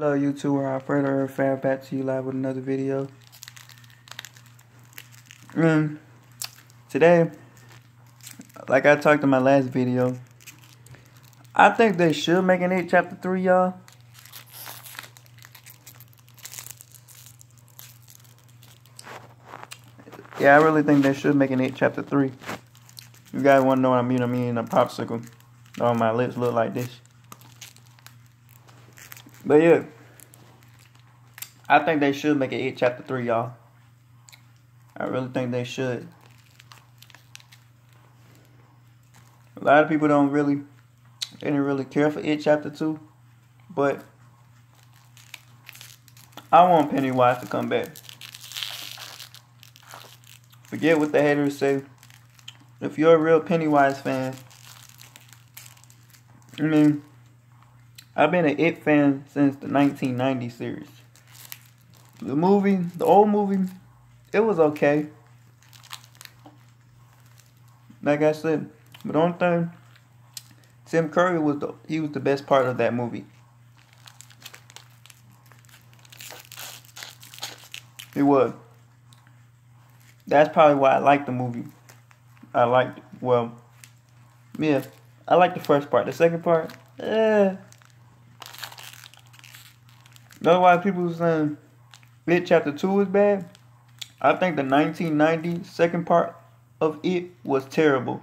Hello YouTube, Alfredo Fan back to you live with another video. Um, today, like I talked in my last video, I think they should make an It chapter 3, y'all. Yeah, I really think they should make an It chapter 3. You guys want to know what I mean? I mean a popsicle. Oh, my lips look like this. But yeah, I think they should make it 8 chapter 3, y'all. I really think they should. A lot of people don't really, they didn't really care for it chapter 2. But I want Pennywise to come back. Forget what the haters say. If you're a real Pennywise fan, I mean, I've been an It fan since the 1990 series. The movie, the old movie, it was okay. Like I said, but on thing, Tim Curry was the he was the best part of that movie. He was. That's probably why I like the movie. I liked well, yeah, I like the first part. The second part, eh. That's why people saying It Chapter 2 is bad. I think the 1990 second part of It was terrible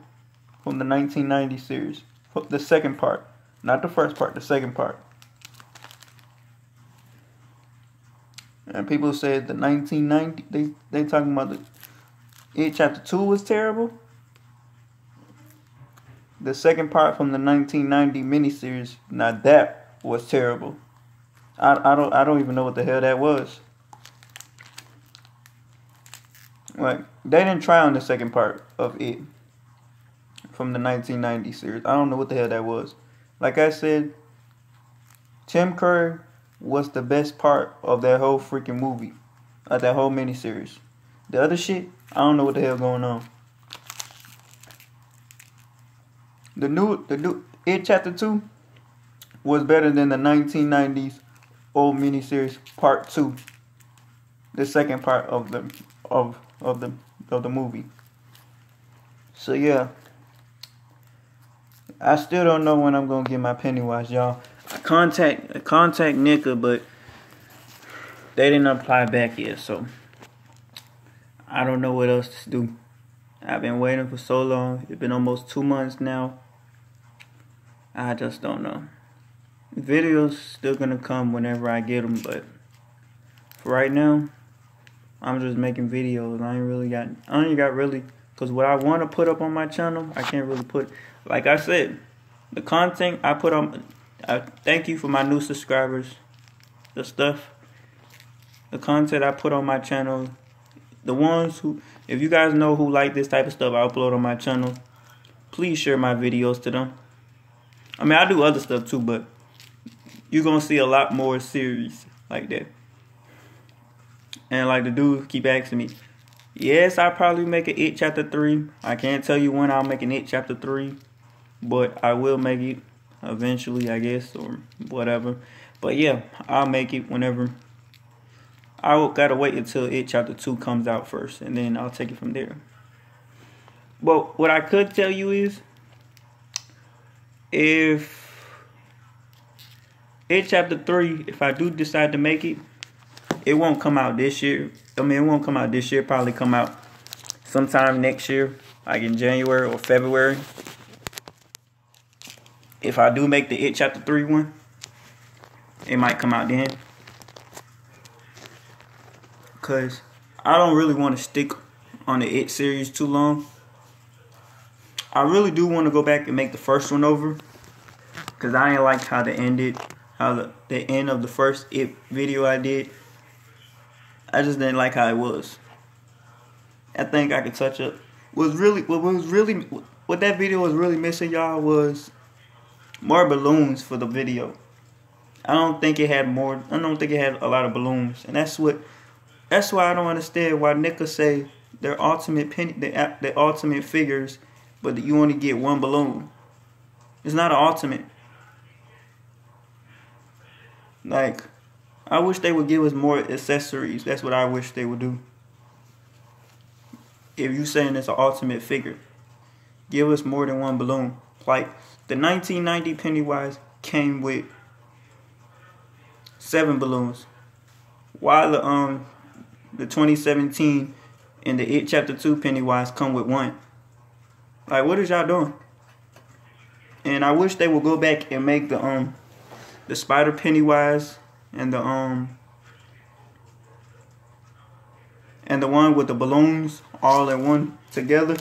from the 1990 series. The second part. Not the first part, the second part. And people said the 1990, they, they talking about the It Chapter 2 was terrible. The second part from the 1990 miniseries, now that was terrible. I, I don't I don't even know what the hell that was. Like they didn't try on the second part of it from the 1990 series. I don't know what the hell that was. Like I said, Tim Curry was the best part of that whole freaking movie, of that whole miniseries. The other shit, I don't know what the hell going on. The new the new It Chapter Two was better than the 1990s old miniseries part two. The second part of the of of the of the movie. So yeah. I still don't know when I'm gonna get my Pennywise, y'all. I contact I contact NECA, but they didn't apply back yet, so I don't know what else to do. I've been waiting for so long. It's been almost two months now. I just don't know videos still gonna come whenever I get them, but for right now, I'm just making videos. I ain't really got, I only got really, cause what I want to put up on my channel, I can't really put. Like I said, the content I put on. I thank you for my new subscribers. The stuff, the content I put on my channel, the ones who, if you guys know who like this type of stuff I upload on my channel, please share my videos to them. I mean, I do other stuff too, but you're gonna see a lot more series like that. And like the dude keep asking me, yes, I'll probably make an It Chapter 3. I can't tell you when I'll make an It Chapter 3, but I will make it eventually, I guess, or whatever. But yeah, I'll make it whenever. I gotta wait until It Chapter 2 comes out first, and then I'll take it from there. But what I could tell you is, if it chapter three, if I do decide to make it, it won't come out this year. I mean, it won't come out this year. Probably come out sometime next year, like in January or February. If I do make the It Chapter 3 one, it might come out then. Because I don't really want to stick on the It series too long. I really do want to go back and make the first one over. Because I ain't like how they ended how the, the end of the first it video I did, I just didn't like how it was. I think I could touch up. Was really what was really what that video was really missing, y'all, was more balloons for the video. I don't think it had more. I don't think it had a lot of balloons, and that's what. That's why I don't understand why NECA say they're ultimate penny, they they ultimate figures, but you only get one balloon. It's not an ultimate. Like, I wish they would give us more accessories. That's what I wish they would do. If you saying it's an ultimate figure, give us more than one balloon. Like the 1990 Pennywise came with seven balloons, while the um the 2017 and the It Chapter Two Pennywise come with one. Like, what is y'all doing? And I wish they would go back and make the um the Spider Pennywise and the um and the one with the balloons all in one together.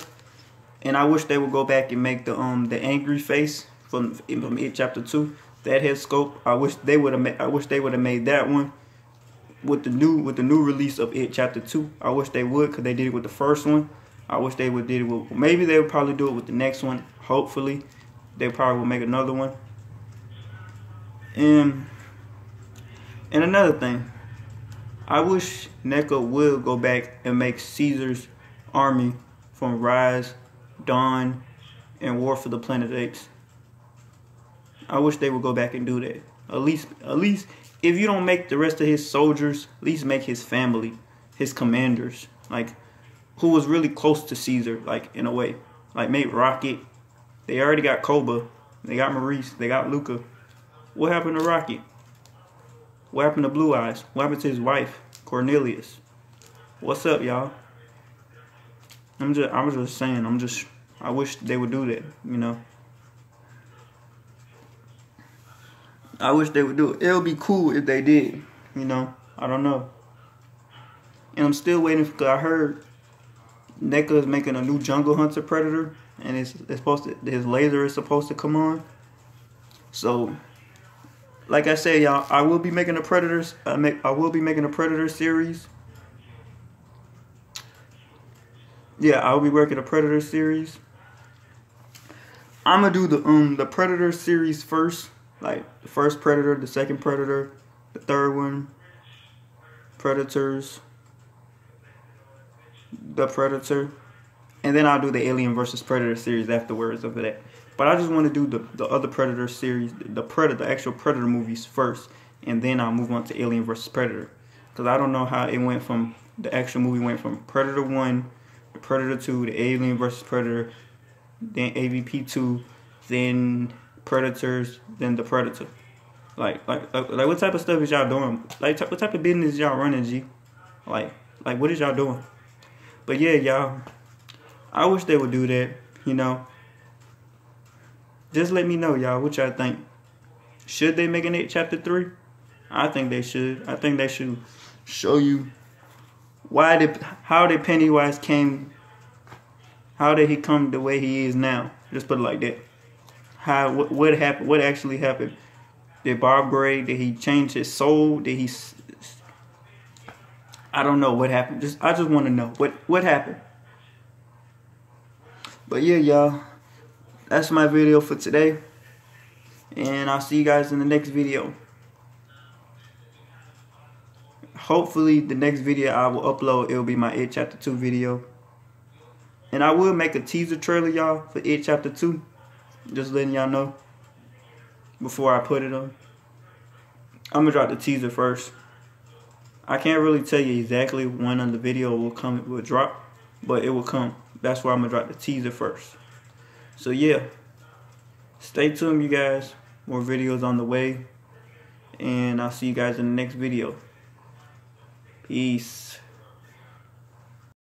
And I wish they would go back and make the um the angry face from from It Chapter Two. That head sculpt. I wish they would have. Made I wish they would have made that one with the new with the new release of It Chapter Two. I wish they would because they did it with the first one. I wish they would did it with. Maybe they would probably do it with the next one. Hopefully, they probably will make another one. And and another thing, I wish NECA would go back and make Caesar's army from Rise, Dawn, and War for the Planet Apes. I wish they would go back and do that. At least, at least, if you don't make the rest of his soldiers, at least make his family, his commanders, like who was really close to Caesar, like in a way, like make Rocket. They already got Koba, they got Maurice, they got Luca. What happened to Rocky? What happened to Blue Eyes? What happened to his wife, Cornelius? What's up, y'all? I'm just, I was just saying, I'm just, I wish they would do that, you know. I wish they would do it. It would be cool if they did, you know. I don't know. And I'm still waiting because I heard NECA is making a new Jungle Hunter Predator, and it's, it's supposed to his laser is supposed to come on. So, like I said, y'all, I will be making a Predators. I make I will be making a Predator series. Yeah, I will be working a Predator series. I'm gonna do the um the Predator series first like the first Predator, the second Predator, the third one, Predators, the Predator, and then I'll do the Alien versus Predator series afterwards of that. But I just want to do the, the other Predator series, the Predator, the actual Predator movies first, and then I'll move on to Alien versus Predator. Because I don't know how it went from, the actual movie went from Predator 1, Predator 2, the Alien versus Predator, then AVP 2, then predators then the predator. Like, like, like, like what type of stuff is y'all doing? Like, what type of business y'all running, G? Like, like, what is y'all doing? But yeah, y'all, I wish they would do that. You know, just let me know, y'all, what y'all think. Should they make an it chapter three? I think they should. I think they should show you why did how did Pennywise came how did he come the way he is now? Just put it like that how what, what happened? What actually happened? Did Bob Gray? Did he change his soul? Did he? I don't know what happened. Just I just want to know what what happened. But yeah, y'all, that's my video for today, and I'll see you guys in the next video. Hopefully, the next video I will upload it will be my It Chapter Two video, and I will make a teaser trailer, y'all, for It Chapter Two. Just letting y'all know before I put it on. I'm gonna drop the teaser first. I can't really tell you exactly when on the video will come will drop, but it will come. That's why I'm gonna drop the teaser first. So yeah, stay tuned, you guys. More videos on the way, and I'll see you guys in the next video. Peace.